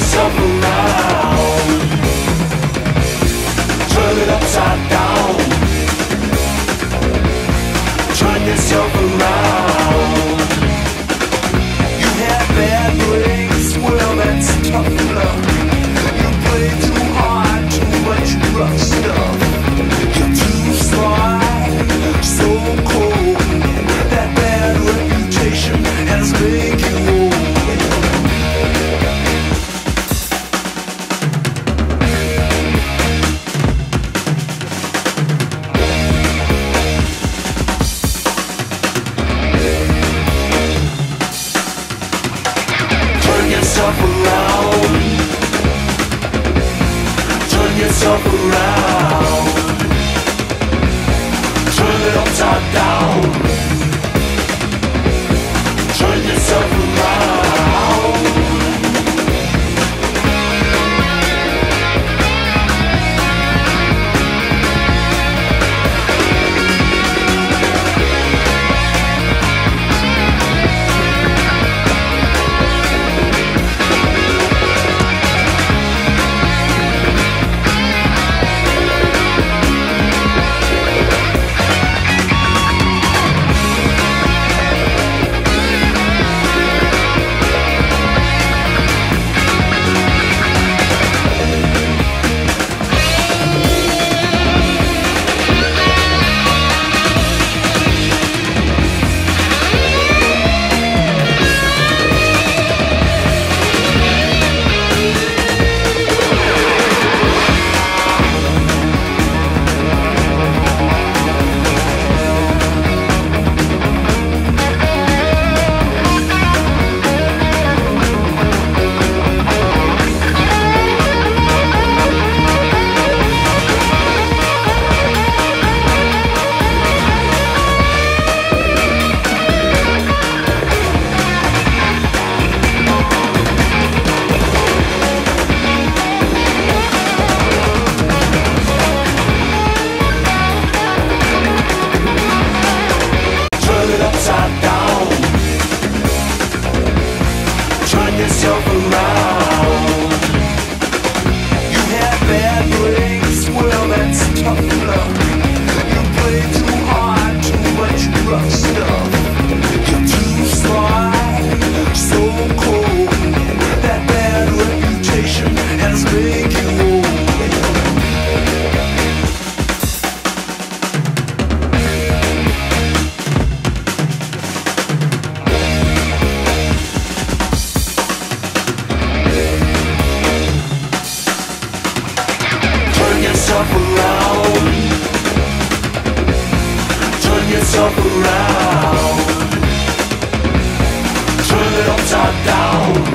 Turn yourself around. yourself around. Turn it upside down.